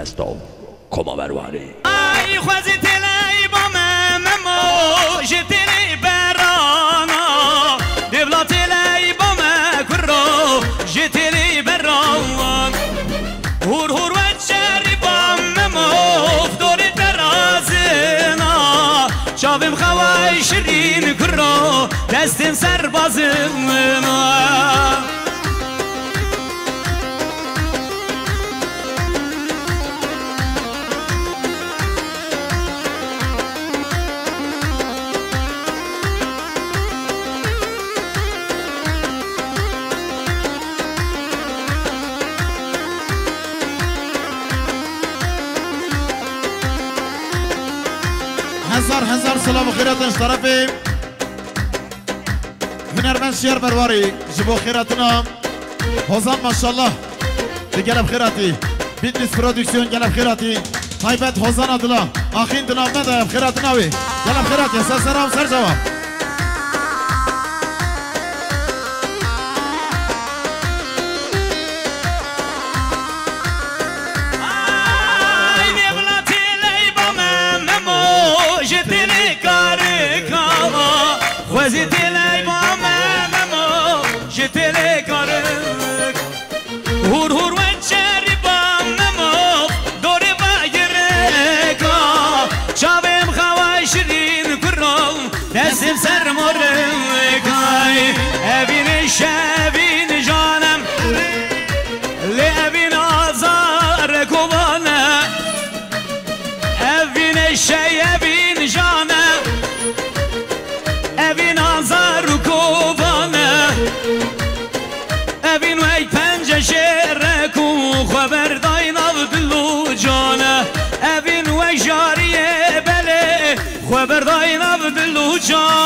بستو کما برواری ای خوزی تلی با ممو جتلی برانا دبلا تلی با مکرو جتلی بران. هور هور و چری با ممو دوری درازنا شابم خوای شرین کرو دستم سربازنا هزار سلام و خیرات از طرف هنرمند شیر برواری جبو خیراتنا حوزان ماشالله دیگر خیراتی بیتنس پرودکسیون گلب خیراتی تایبت حوزان عدلا آخین دنام نده خیراتناوی گلب خیراتی سر سلام سر جواب أبين وي پنج شركو خبر داين عبدالله جانا أبين وي جارية بلي خبر داين عبدالله جانا Ay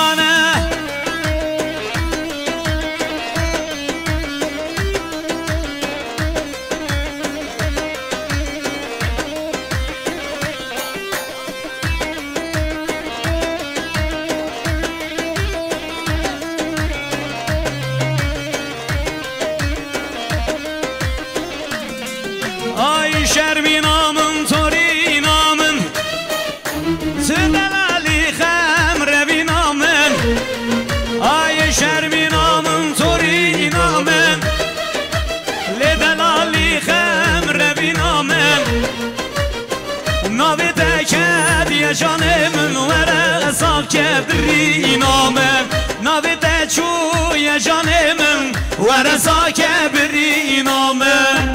کبری نامم ناوی ته چوی جانمم ورزا کبری نامم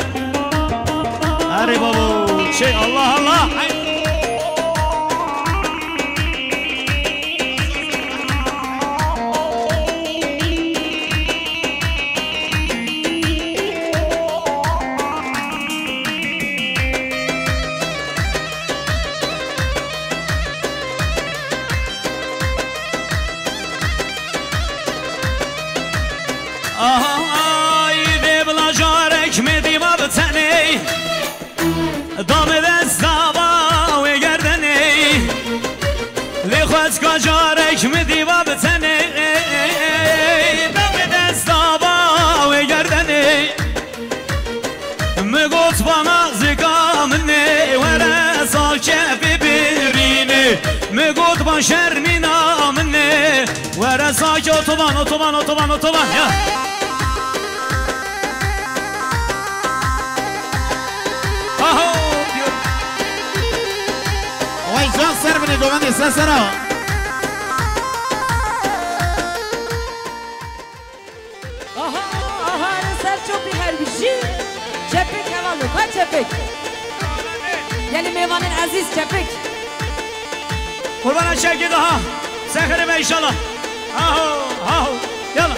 اره بابو چه الله الله otoban şermina minne Vere saki otoban otoban otoban otoban ya. Aho diyor Vay can ser beni domani sesera Çepik havalı, kaç çepik? Gelin meyvanın aziz çepik. Kurban aşağı gidi ha. Sakırıma inşallah. Aho aho. Yallah.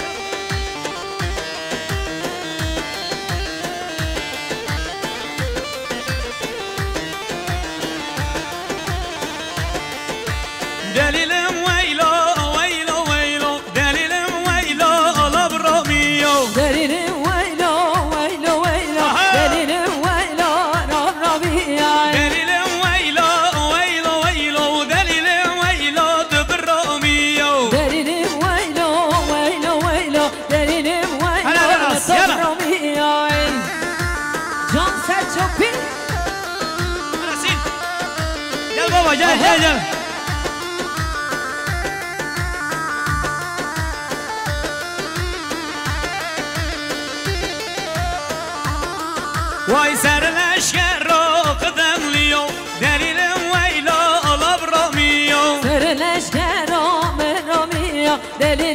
deli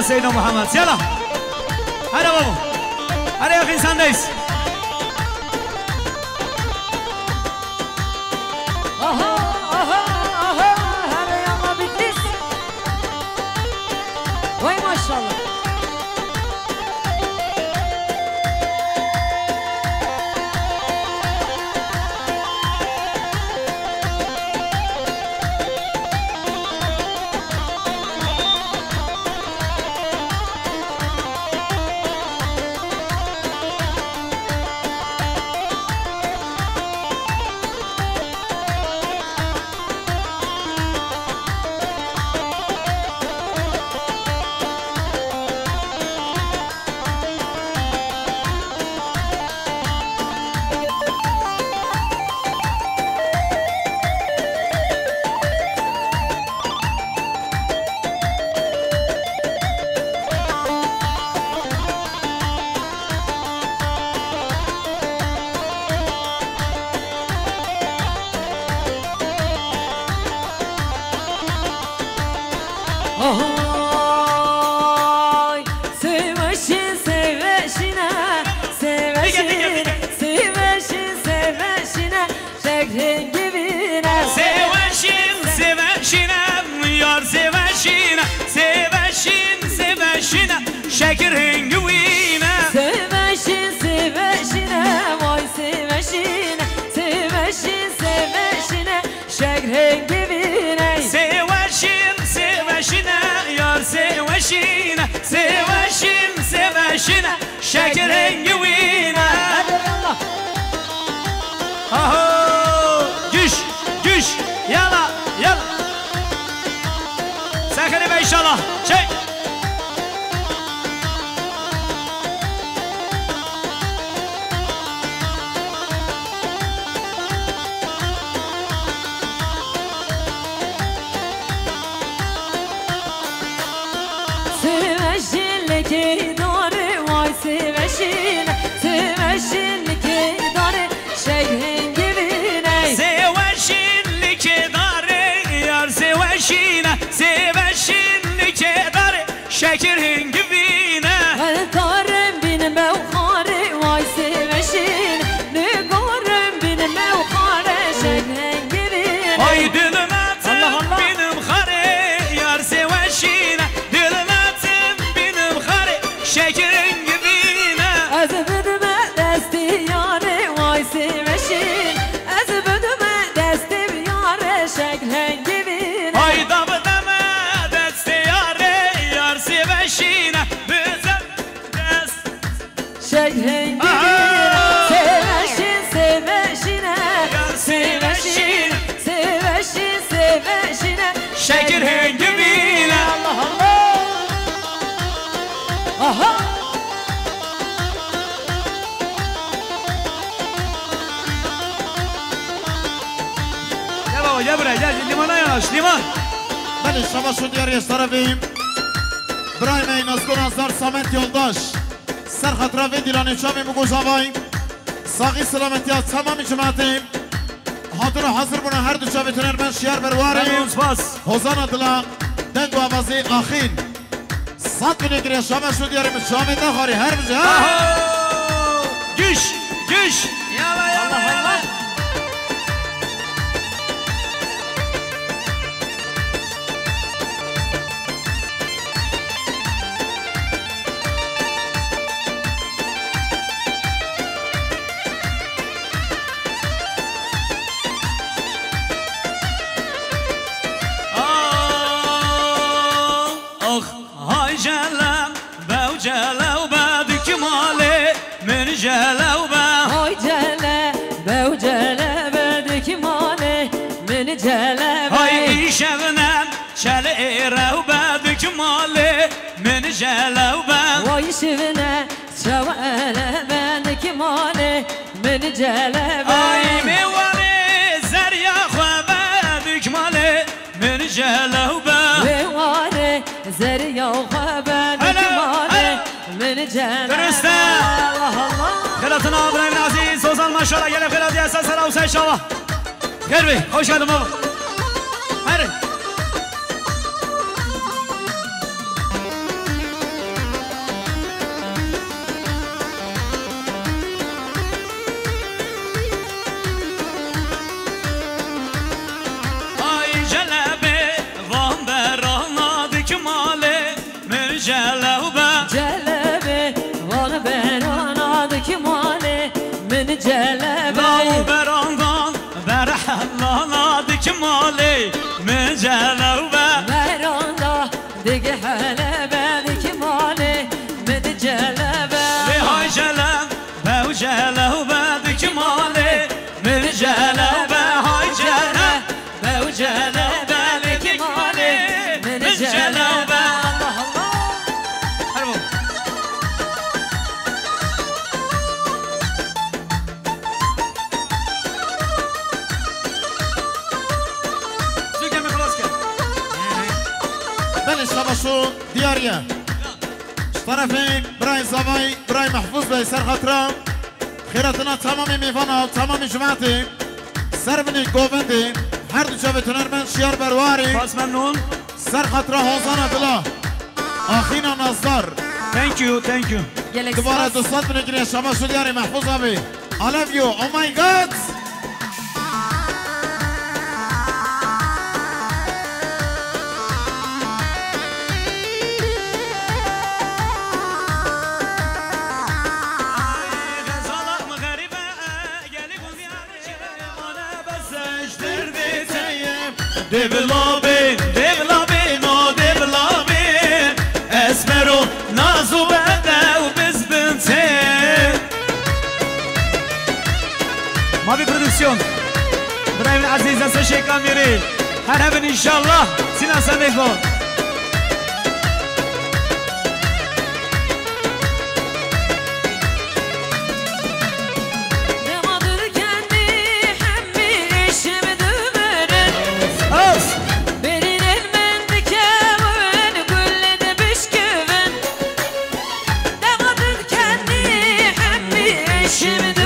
阿塞诺·穆罕默德，来。çektin gibine. Seveşin Yar seveşine Seveşin seveşine Şekirin gibine Seveşin seveşine Vay seveşine Seveşin seveşine Şekirin gibine. Seveşin seveşine Yar seveşine Seveşin seveşine Şekirin 谁 Bravo gel buraya gel. Limana yanaş liman. Beni Şamaş'ın diğer yaşlarabeyim. İbrahim Ey Nazgul Azar Samet Yoldaş. Serhat Ravi Dilan Şami Mugojavay. Sağı selameti az tamam cemaatiyim. Hatırı hazır buna her düşe bitirir ben şiar bervariyim. Hozan adına دنگ و آوازی آخین صد کنه گریه شامه شو دیاریم شامه نخوری هر بجه گیش گیش یالا یالا یالا من جله ای میوانه زریا خواه بعد کماله من جلو بعد واره زریا خوابه هلا، ماله. هلا. من جله درسته. خیراتون ابراهیم عزیز سوزان ماشاءالله گله خیراتی هستن سر حسین شما خیر بی خوش آمدید. بابا cele bey Lav berandan berhellana dikmali mecel طرفین برای زوای برای محفوظ به سر خاطرم خیراتنا تمام میوانا تمام جماعتی سر بینی گووندی. هر دو جا بتونر من شیار برواری. Pas memnun سر خاطر حوزان دلا آخینا نزدار Thank you, thank you. دوباره. دوستات بینی گریه شباشو دیاری محفوظ آبی. I love you, oh my god. تيم دبلابين دبلابين او دبلابين اسمرو نازو بدا وبز بنتين ما shimmy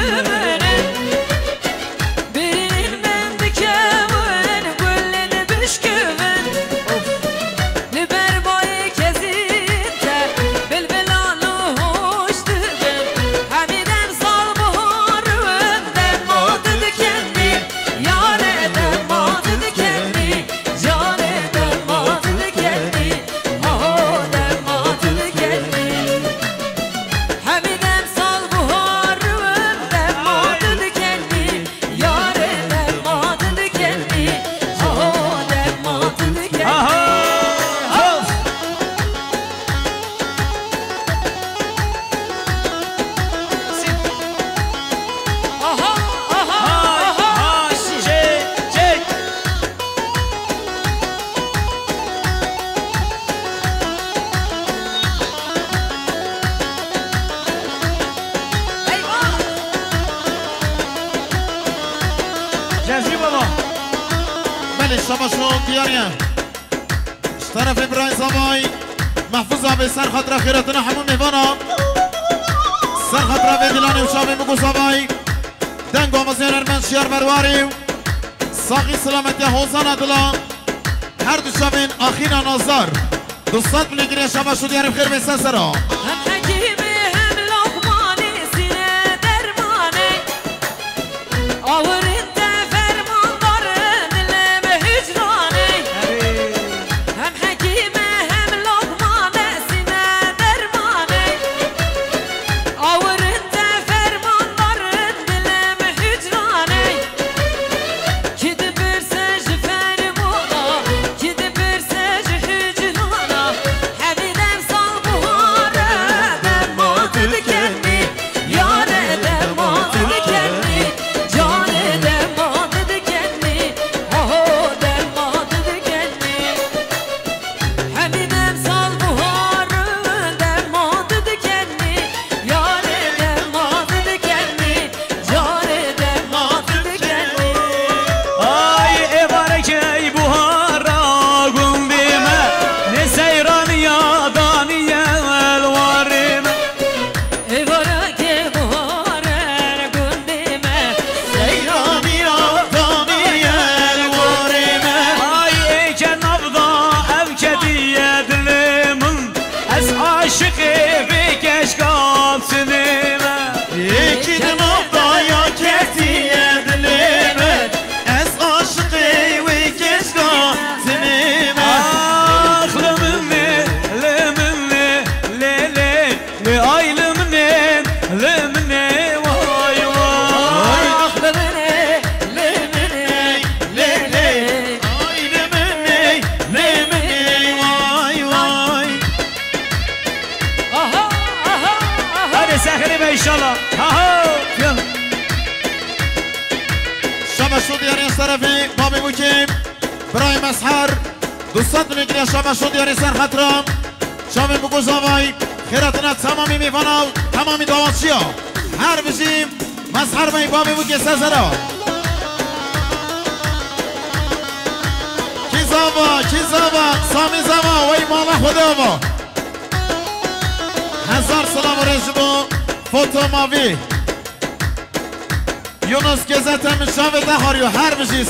Garib Hermes Lázaro.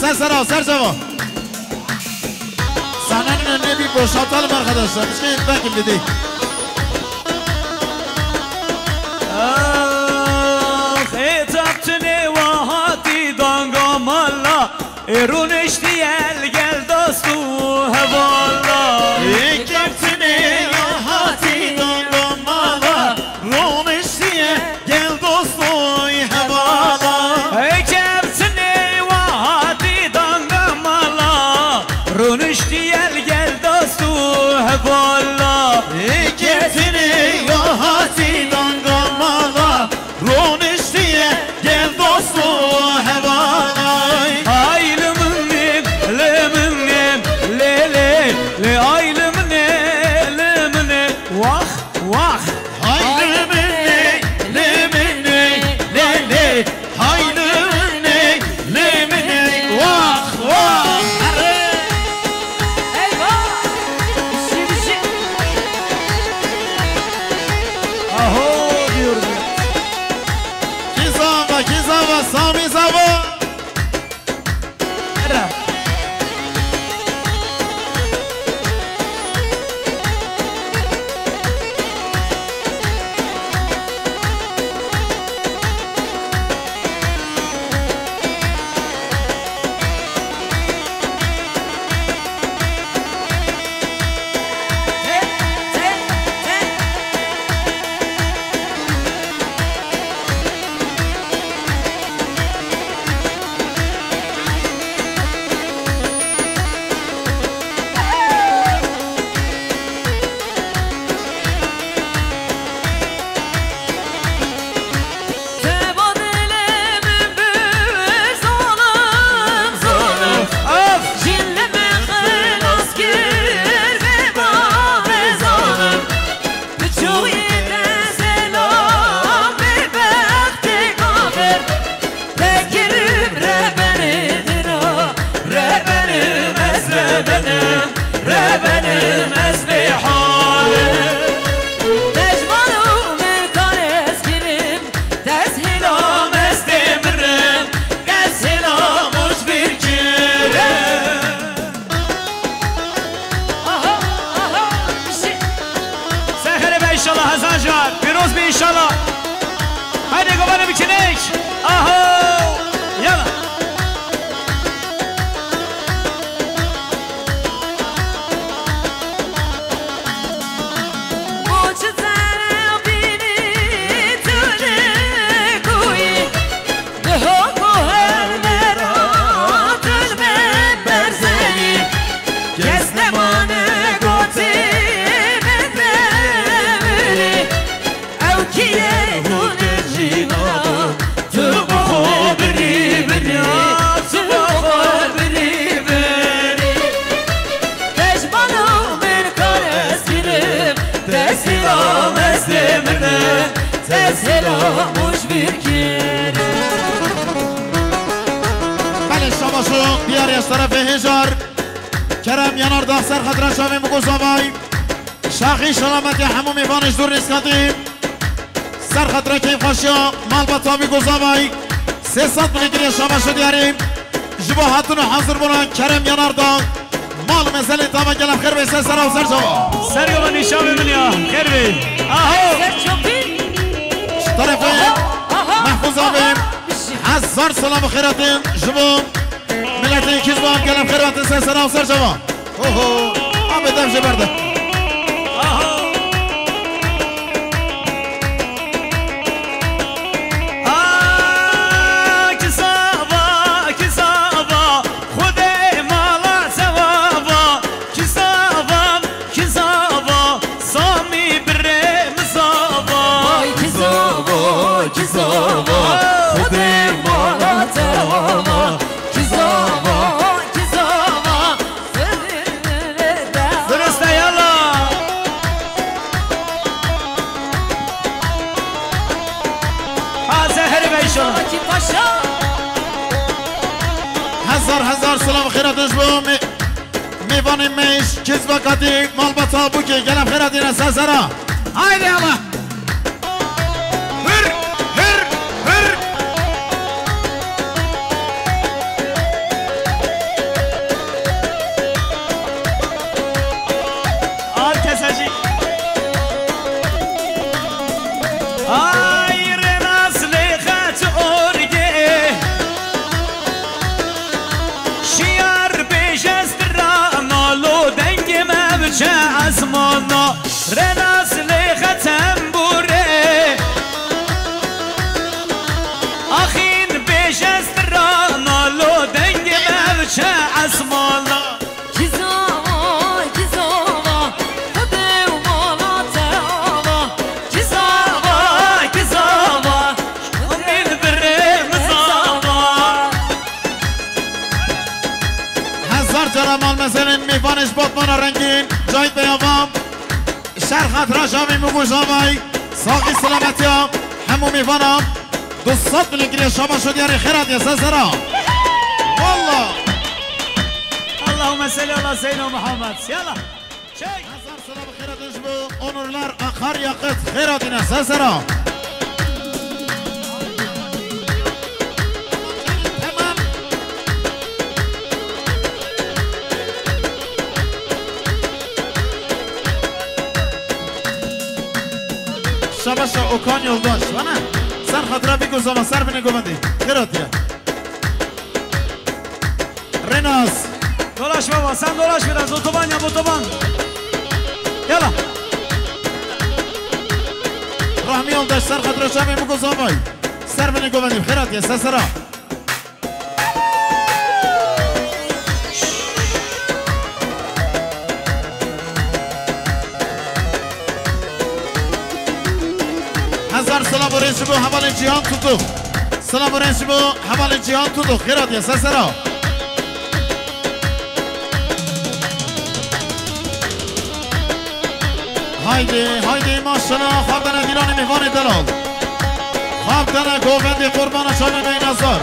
Sen Sarav, Sercava. Sahnenin önüne bir boşaltalım arkadaşlar. Bir şey yetmek dedi. Ah, etaptine vahati dangamalla. Eruneş diyel gel dostu hevala. Etaptine Sevmezler شو دیاریم جبا هاتونو حاضر بولن کرم ینار دا مال مزلی تابا گلم خیر بیسه سر و سر جوا سر من يا خير بي اهو Serçopi طرف محفوظ آبیم هزار سلام و خیراتیم. جبا ملت یکیز با هم گلم خیرات سه سر و سر جوا اوهو. دم جبرده. سلام خیراتش بو onurlar akar yakıt سسرا Tamam. شباشا اوکان یولداش و نه سر خاطره بگو زما سر بینه گومدی خیراتیه رناس Dolaş baba sen dolaş biraz otoban yap يلا رحمی یولداش سر خاطره شامی بگو زمای سر گومدی خیراتیه سسرا هزار سلام و رنج بو حوال جهان تودو سلام و رنج بو حوال جهان تودو خیرات یا سسرا هایدی هایدی ماشاءالله. خواهدن دیران میوان دلال. خواهدن گووند قربان شامل بین ازار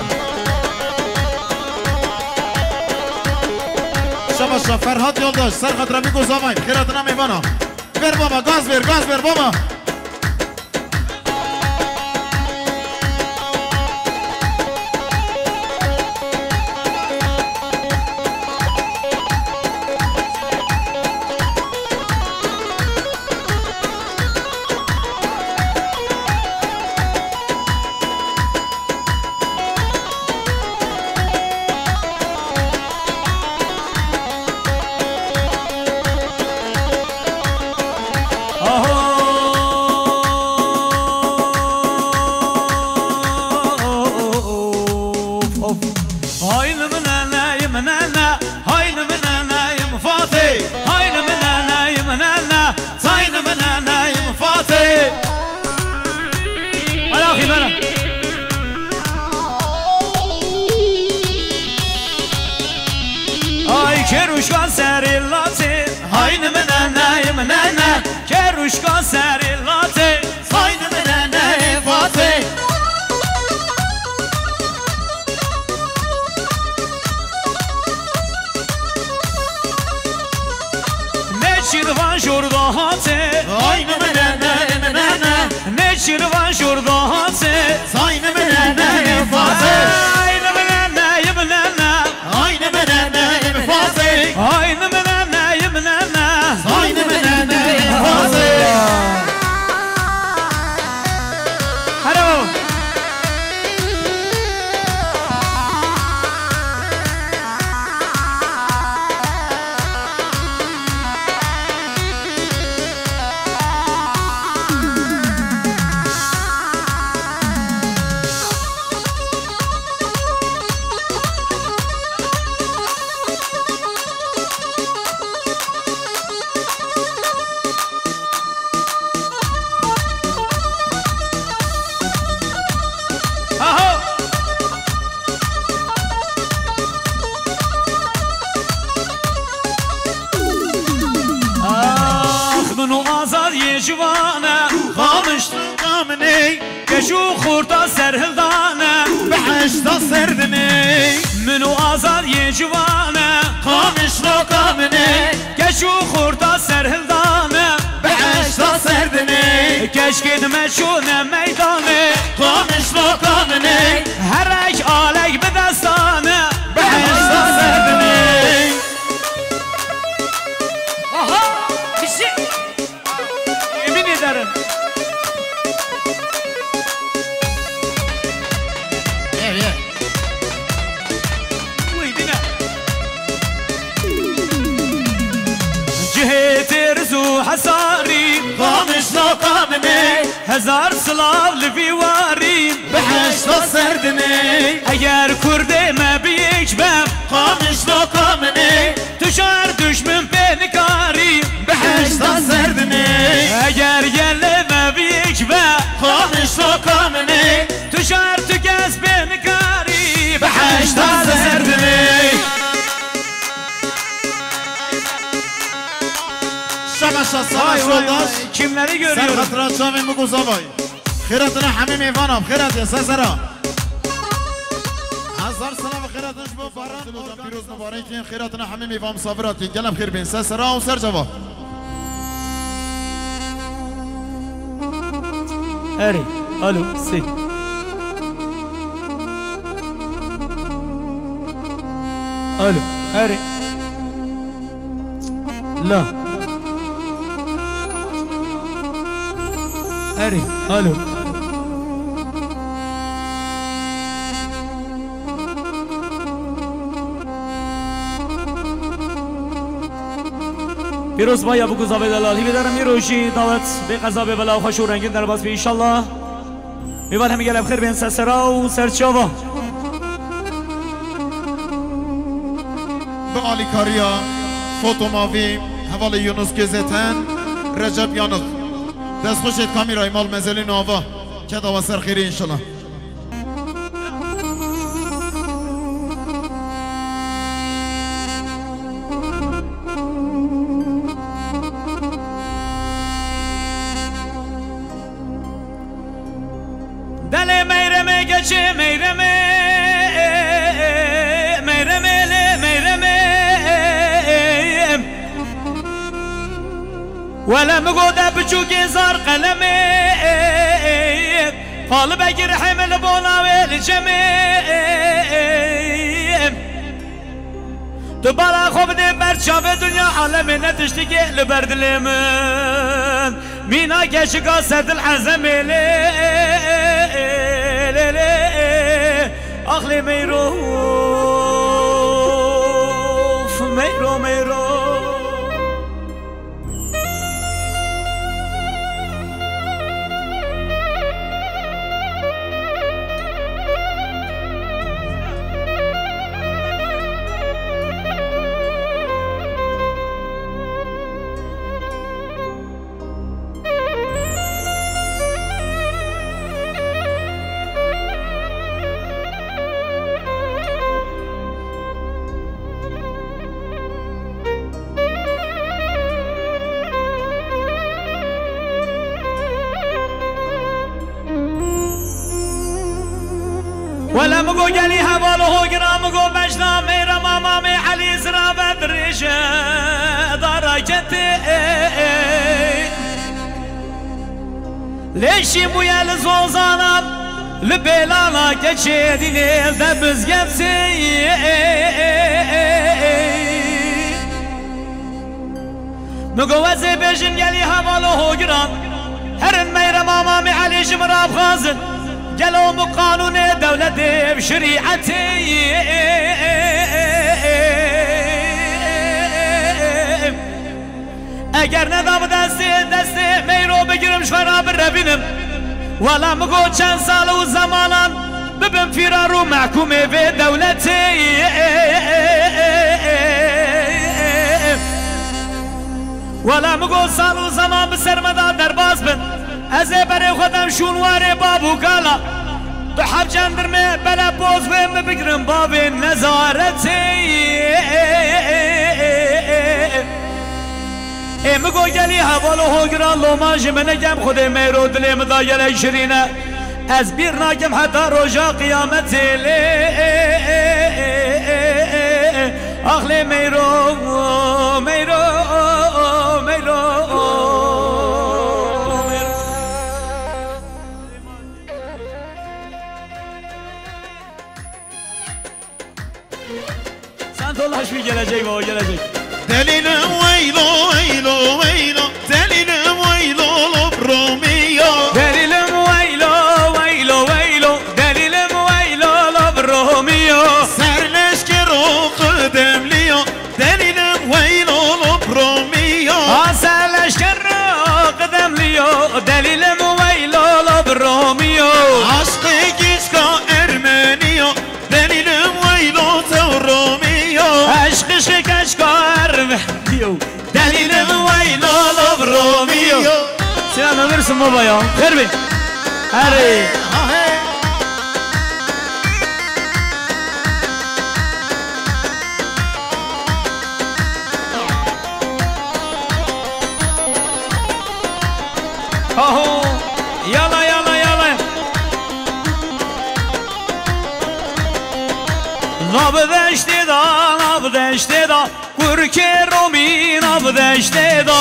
شباشا فرهاد یولداش سر خاطر میگو زامای خیراتنا میوانا بر بابا گاز بر گاز بر بابا. Coş هزار سلاو لفيواري بحشت سردني اگر کرده ما بیک بم قامش لو قامني تشار دشمن بنکاری بحشت سردني اگر گله ما بیک بم قامش لو قامني تشار شو vay. Kimleri سر görüyorum? خطرات شامي مگو زبای خیراتنا همه میوانم خیرات یا سسرا هزار سلام و باران روزم پیروز مبارک این خیراتنا همه میوام صابراتی گلم خیر بین سسرا و سر جواب Eri. Alo. Si. Alo. Eri. La. Eri. Alo. پیروز بایا بگو زاوی دلالی بدارم میروشی دعوت به قضا به بلا و خوش و رنگین در باز بی انشالله میبال همه گلب خیر بین سسرا و سرچاوا به آلی کاریا فوتو ماوی حوال یونس گزتن رجب یانق دست خوشت کامیرای مال مزلی نووا که دوا سر خیری انشالله. دل میرمه گچه میرمه میرمه ولا مقودة بچوكي زار قلمي فال بقر حمل بونا والجميع دوباره خوب ده برچاو دنیا عالم نتشتی که لبردلمن مینا کشکا سرد الحزم لی لی لی اخلی میروف گرام مگو بجنا میرا ماما می علی زرا بدرش دارجت ليشي بويا لزوزانا لبيلانا كشيدين ده بزقبسي مقوزي بيجن يلي هوالو هو جرام هرن ميرا ماما مي علي جمراب غازن قالوا بقانون دولتي بشريعتي اگر دستی دستی میرو بگیرم شورا بربینم ولا مگو چند سال و زمانم ببم فرار و محکومه به دولتی ولا مگو سال و زمان بسرمدا در باز بن. از برای خودم شونوار بابو کالا به حب جندرمه بلا بوز بگیرم باب نظارتی ام گو گلی حوالو هوگران لوماج منگم خود میرو دلیم دا گلی شرینه از بیر ناگم حتی روژا قیامت لی اخلی میرو میرو Sen dolaşmıyor gelecek o gelecek. دليل ويلو ويلو ويلو دليل lobromiyo Sinan ömürsün baba ya. Ver bir. Hadi Aho. Yala yala yala. Nabdeşte da nabdeşte da. Kurke romi nabdeşte da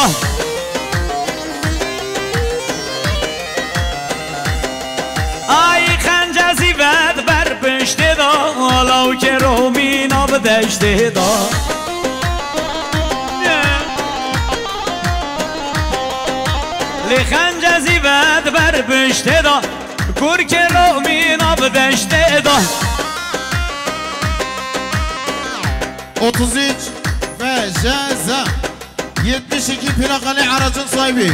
دشته دا حالاو که رومینا به دشته دا. لیخن جزی بد بر دا گر که رومینا به دشته دا. اتوز ایچ و جزا. یدمیش اکی پلاکانی عراجون صاحبی.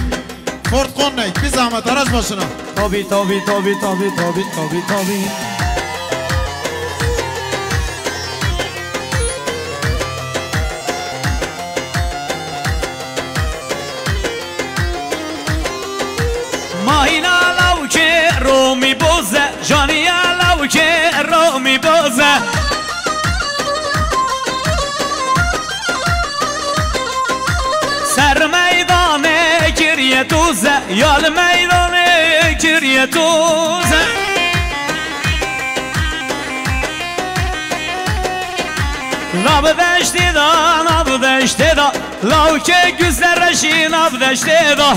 فورت بی زحمت؟ عراج باشنا. تابی تابی تابی تابی تابی تابی تابی. جانی علاو که را می سر میدانه گریه یال میدانه گریه دوزه لاب دشتی دا ناب دشتی دا لاو که گزرشی ناب دشتی دا.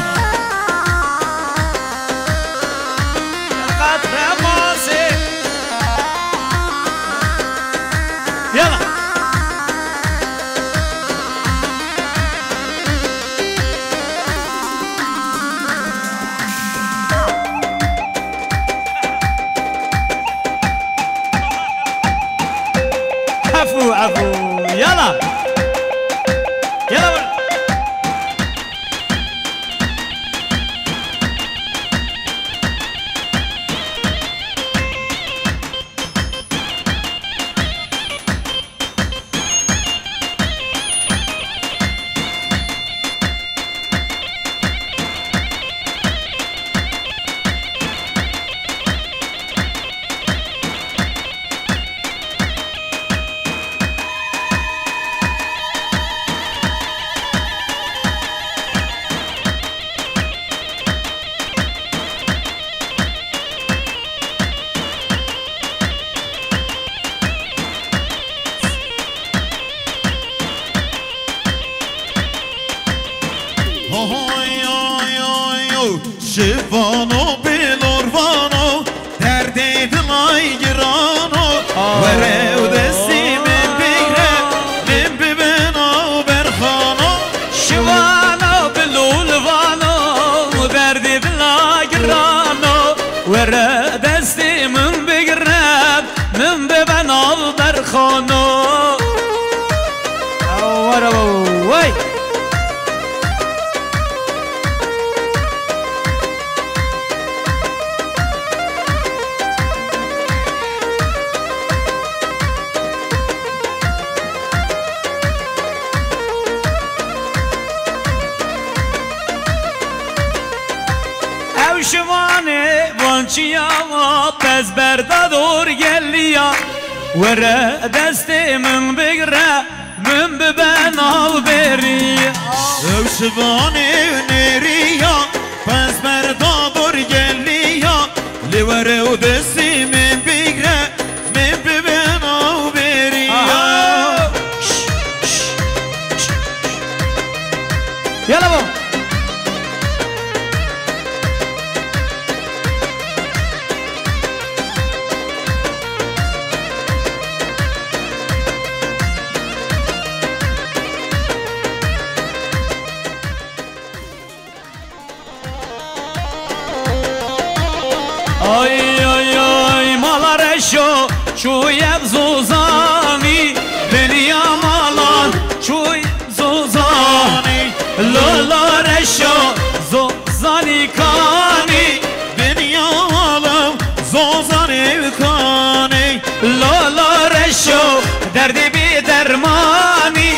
Čujem Zuzani, meni jamalan Čuj Zuzani, lola rešo Zuzani kani, meni jamalan Zuzani kani, lola rešo Derdi bi dermani,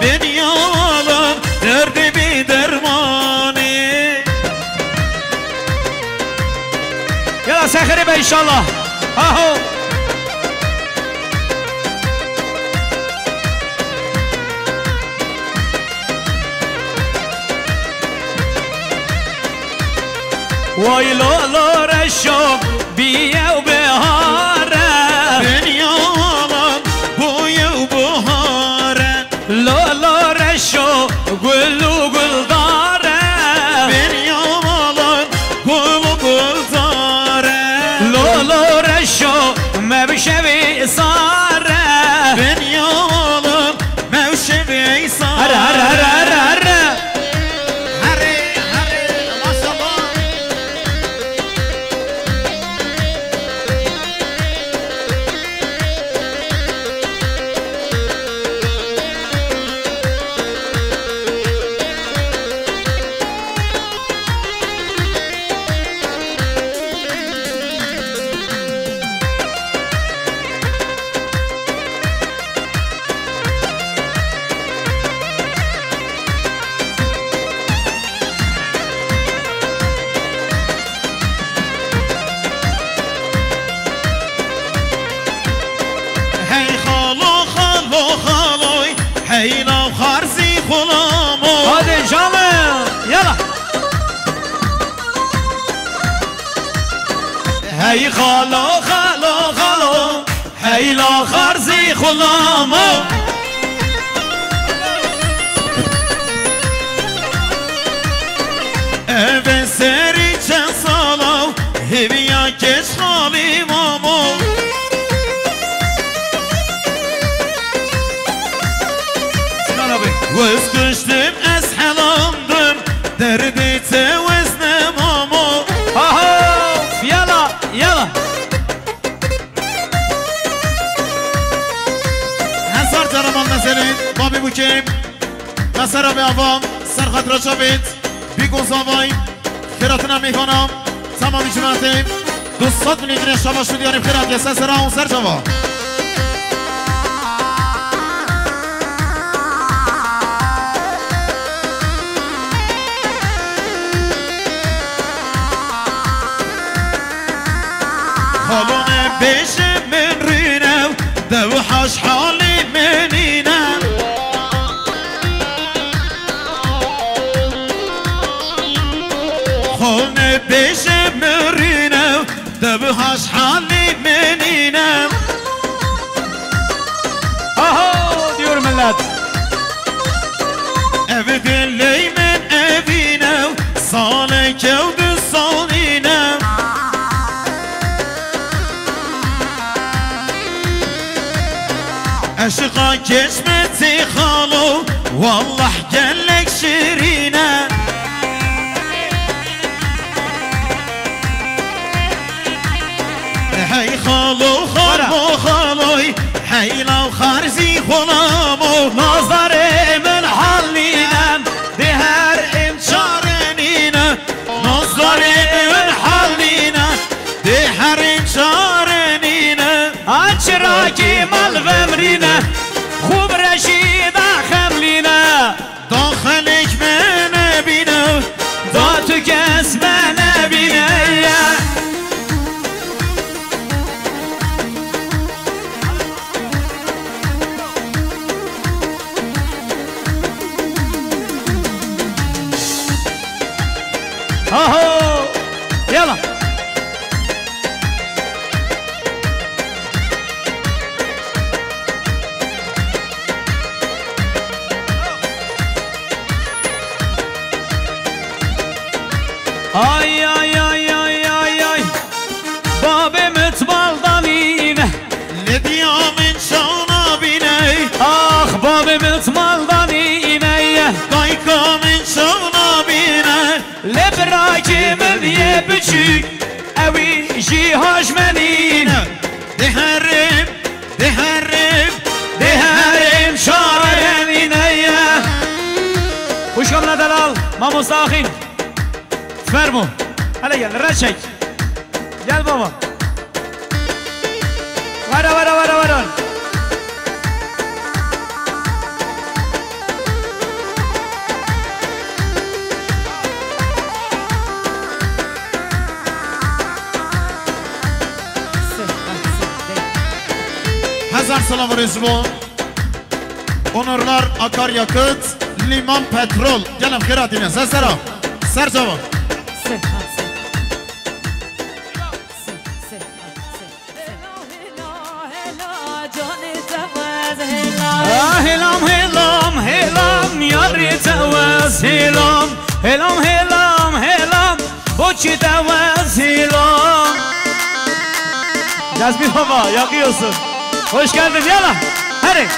meni jamalan Derdi bi dermani. Yala sehri be inşallah. Aho! وای لالا رشا بیا و به ها. این آم خرزی خونامو آده جامعه یلا. هی خالو خالو خالو هی لا خرزی خونامو Sinan abi Vız kıştım ez helamdım Derdi te veznem amo Aho yala yala Hesar caraman meselin Babi bukim Mesera be avam Serhat Raçavit Biko zavay Khiratına mihvanam Tamam içimatim Dostat miligine şavaş şu diyarim khirat Yesen sera on ser بيش من رينا ذوحش حالي منينا. خلنا بيش من رينا ذوحش حالي منينا. أهو ديور ملات ابدلي من ابينا صالك وبينا عشقا جسمتي خالو والله قال لك شيرينا. هاي خالو خالو خالوي حي لو خارزي خلامو نظر novembrina بچیک اوی جی هاجمنینه دهرم دهرم دهرم شارمینه خوش کاملا دلال ما مستاخین فرمو. هلا gel رد çek Gel baba Vara vara vara Yazar Slavı Rezmo Onurlar akaryakıt Liman petrol. Gelin kıratine seslere Ser çabuk هلام هلام هلام یاری تواز هلام هلام هلام هلام بوچی تواز هلام Yaz bir hava yakıyorsun. Hoş geldin yala hadi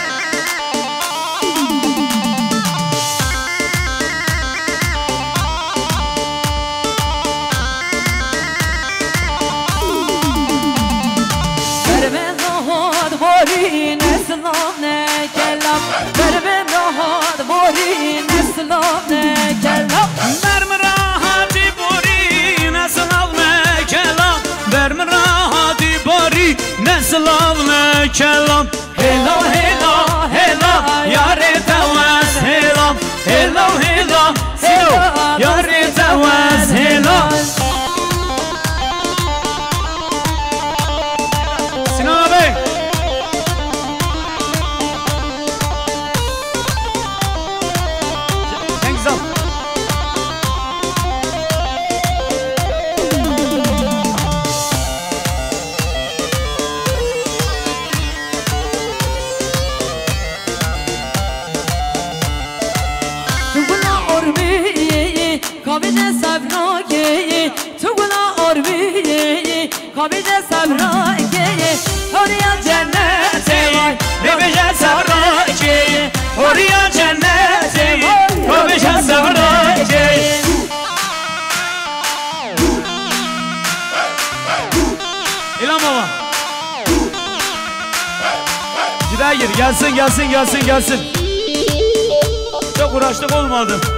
هلا هلا هلا هلا یاره دواد هلا هلا ormi kabide sabra ke Oraya cennete. Vay Bebeşe savraki Oraya cenneti Bebeşe savraki İlhan baba. Gider gir gelsin gelsin gelsin gelsin. Çok uğraştık olmadı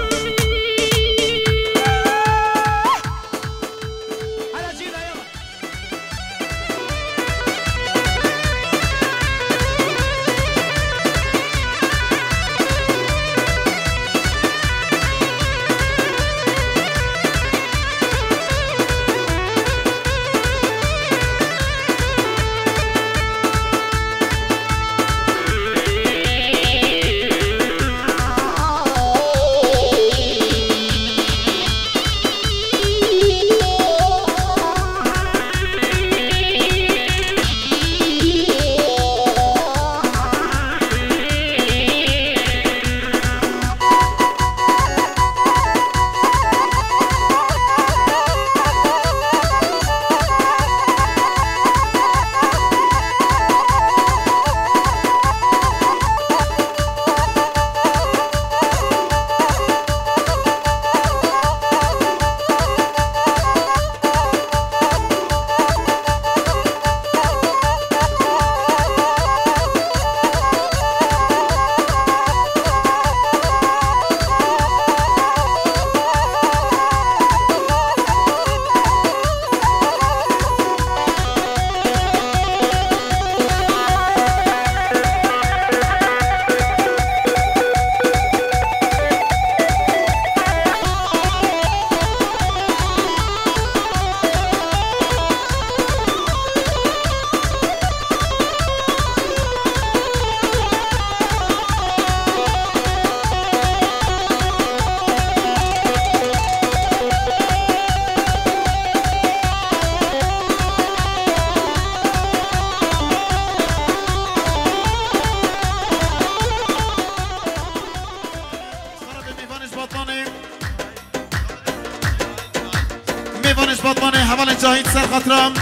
حیوانش بادمانه حوال جاهید سر خاطرم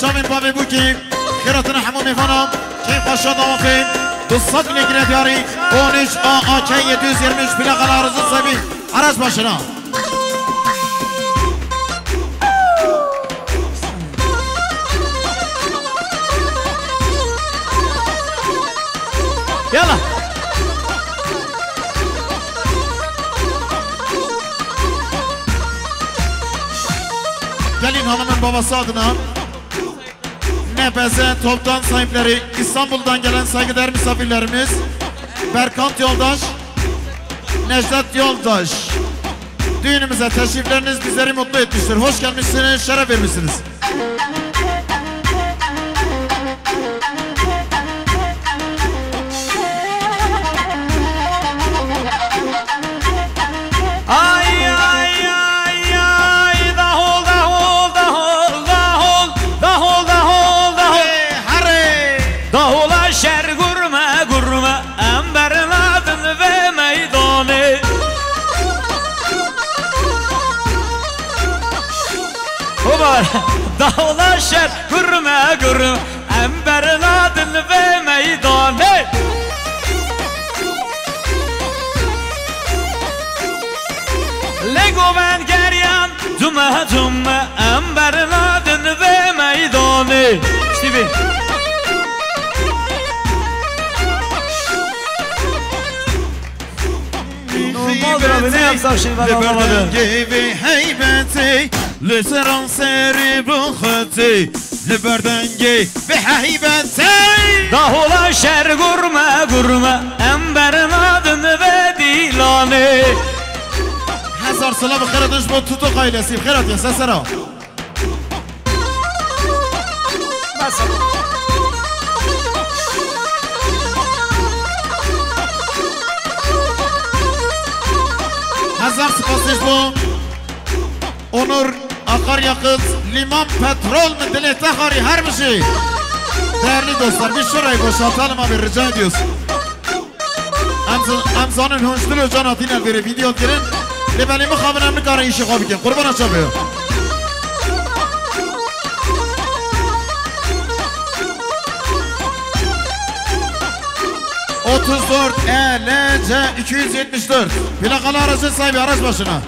شامین بابی بوکی. خیراتن همون میفانم که خوشا دامافین دوستات نگیره دیاری 13 آ آ که 723 پلاقل آرزو سبی عرض باشنا hanımın babası adına Nebeze Toptan sahipleri İstanbul'dan gelen saygıdeğer misafirlerimiz Berkant Yoldaş Necdet Yoldaş Düğünümüze teşrifleriniz bizleri mutlu etmiştir. Hoş gelmişsiniz, şeref vermişsiniz. Da hola şer gurme gurme emberin adını ve meydanı Lego ben geryan Dume dume emberin adını ve meydanı Stevie. Normaldir abi, ne yapsam şimdi ben anlamadım. gibi heybeti Lütfen seri ruhati Liberdengi ve heybeti Dahola şer gurme gurme Emberin adını ve dilanı Hazar salam خیراتش با توتو قایلسی خیرات یا سسرا Hazar spasış bu Onur akaryakıt liman petrol mu dile tehari her bir şey. Değerli dostlar bir şurayı boşaltalım abi rica ediyoruz. Emz- Emzanın hunçlu can atıyla biri video girin. Mi kabinen mi karı işi kabike kurban açamıyor ...34 ELC 274 Plakalı aracın sahibi araç başına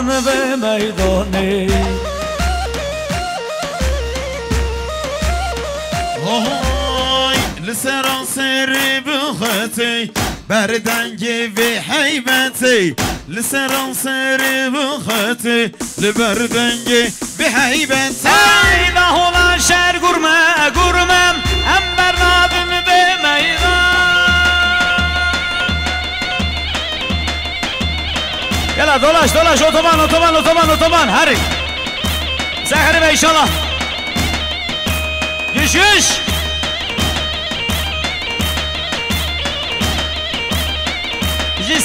دلم به میدانی اوهای لسر آسری بخطی و حیبتی لسر آسری بخطی لبر و حیبتی ایلا هولا شر گرمه گرمم هم برنابی به میدان Yala dolaş dolaş otoban otoban otoban otoban hadi Zahri Bey inşallah. Yüz yüz Bizi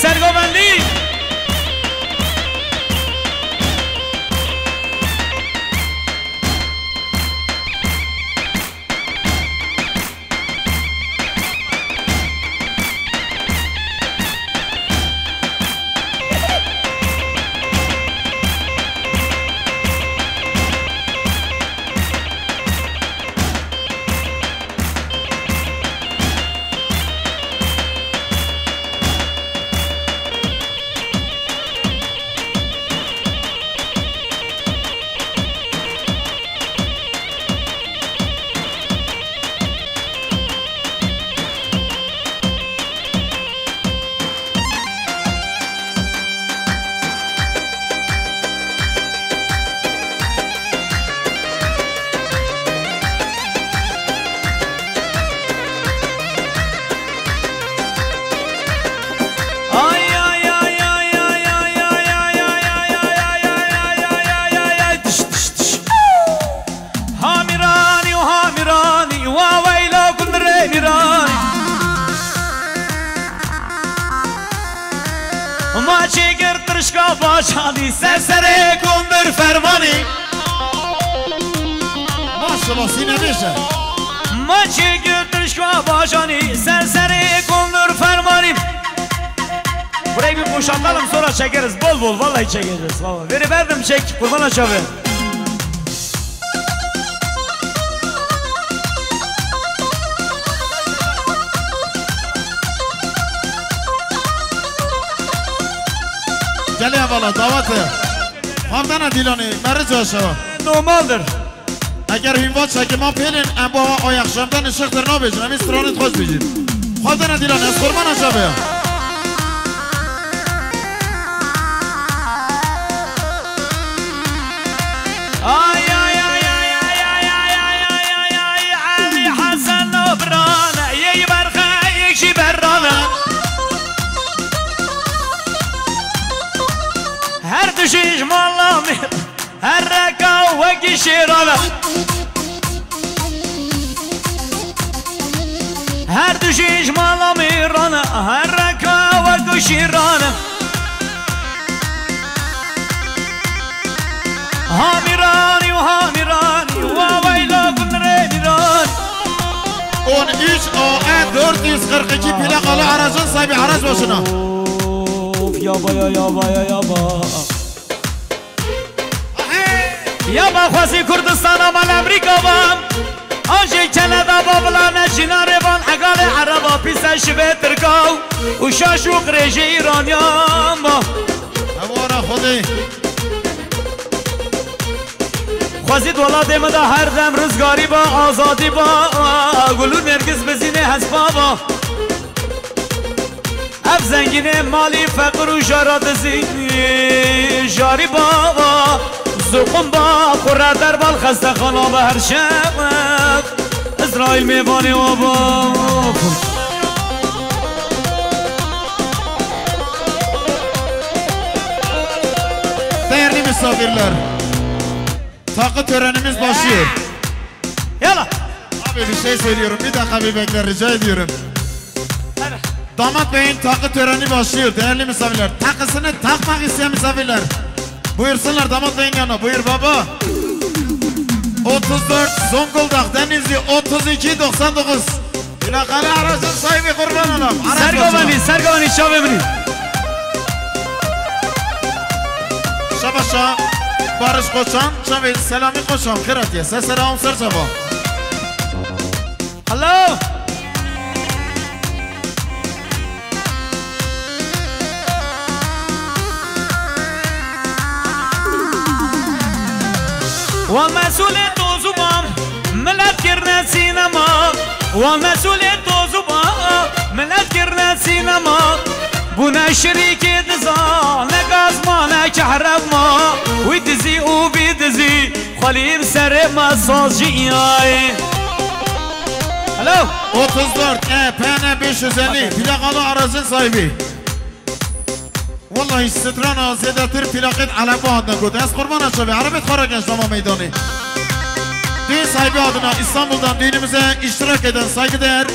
kolay çekeceğiz baba. Veriverdim çek kurban aşağı. Gel ya bala davatı. Hamdana dilani meriz olsa. Normaldir. اگر هیوا چکه ما پیلین ام با آیخ شمدن شکتر نابیشن امی استرانت خوش بیجید خواهدن kurban از قرمان اشابه شیر آوه هر دوشیش مالا میرانه هر رکا و گوشیرانه ها میرانی و ها میرانی و ویلا گنره میران اون ایش آه 442 plakalı aracın sahibi araç başına. Of yabaya yabaya yaba. یا با با با با خواستی کردستان من امریکا بام آنجی کانادا با بلانه چینار بان اگال عربا پیسا شبه ترکاو و شاش و قریج ایرانیان با هموارا خودی خوازید ولاد مدا هر دم روزگاری با آزادی با گلو نرگز بزینه هست بابا اف زنگینه مالی فقر و جارات زینی جاری بابا زقم با خوره در بال خسته خانا به هر شب اسرائیل میبانی و با Değerli misafirler, takı törenimiz başlıyor. Yala Abi bir şey söylüyorum, bir dakika bir bekle rica ediyorum. Damat beyin takı töreni başlıyor değerli misafirler. Takısını takmak isteyen misafirler. Buyursunlar damat yengeni. Buyur baba. 34 Zonguldak Denizli 32 99. Bunaqani arasın sahibi kurban olam. Sargovani, emri. Şaba Shabasha Barış Koçan, Şamil Selami Koçan, Kırat Yesa, Selam Hello. و مسئول تو زبان ملت کردن سینما و مسئول تو زبان ملت کردن سینما بنا شریک دزان گازمان کهرب ما وی دزی او بی دزی خالیم سر مساجی آی Hello 34 EPN 550. Plakalı aracın sahibi. والله سترانا زیده تر تلاقید علبه هاد نگود از قربانه شوی عربت خارج اجتماع میدانی Din sahibi adına İstanbul'dan dinimize iştirak eden saygıdeğer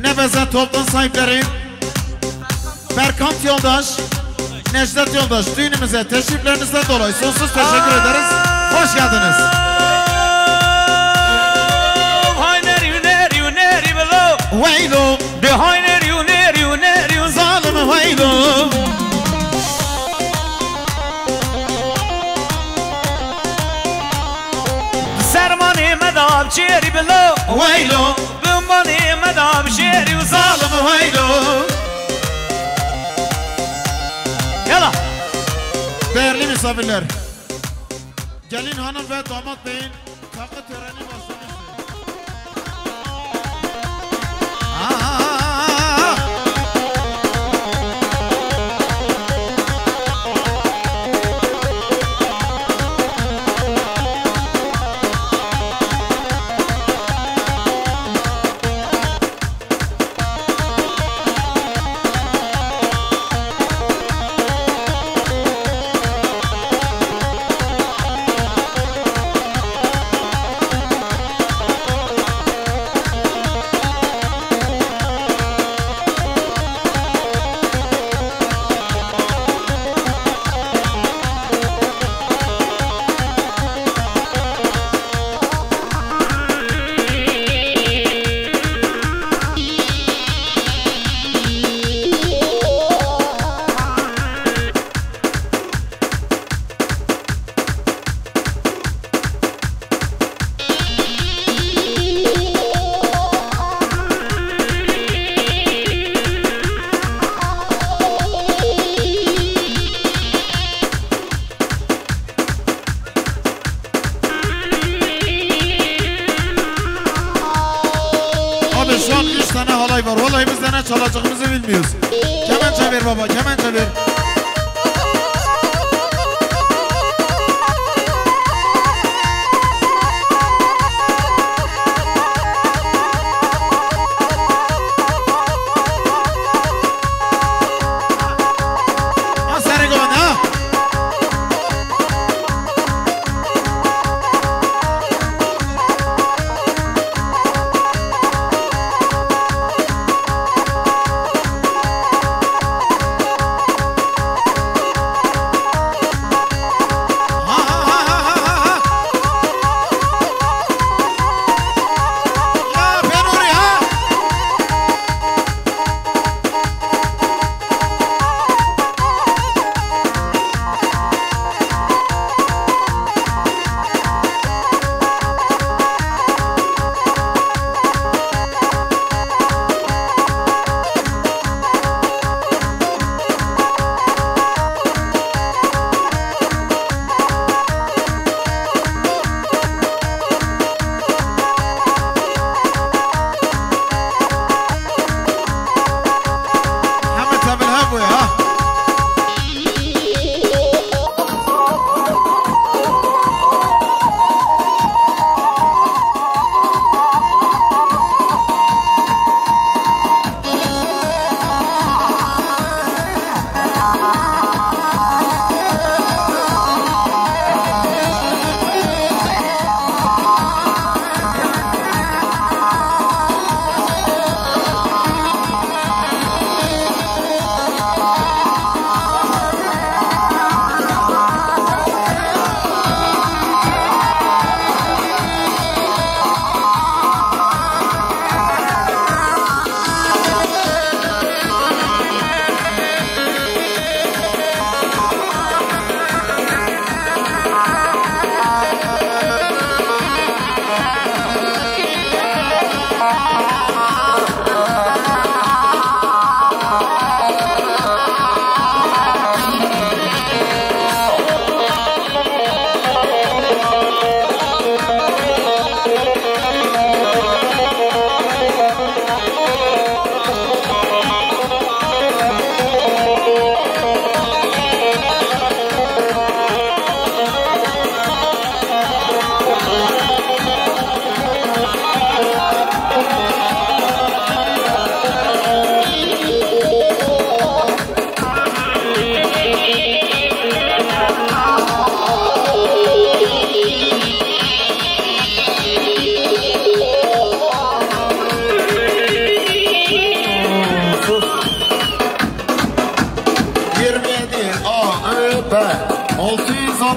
Nefese Toplum sahipleri Berkant Yoldaş Necdet Yoldaş düğünümüze teşriflerinizden dolayı sonsuz teşekkür ederiz. Hoş geldiniz. ويلو بهاي نريو نريو نريو ظالم ويلو سرماني مدام شيري بلو. ويلو بماني مدام شيري وظالم ويلو يلا. değerli misafirler gelin hanım ve damat beyin takı töreni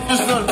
Just